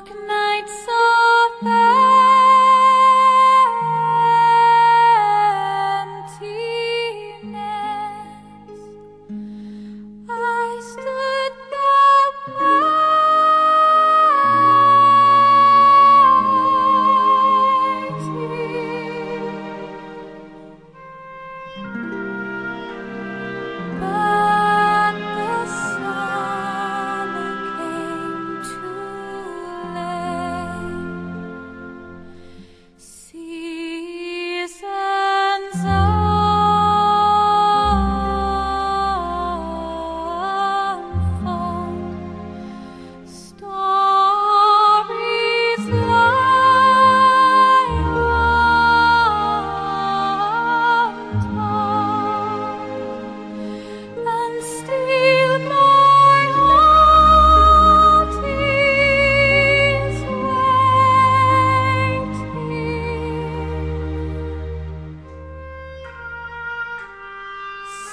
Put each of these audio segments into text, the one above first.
dark nights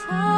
time.